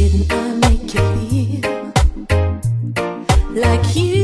Didn't I make you feel like you?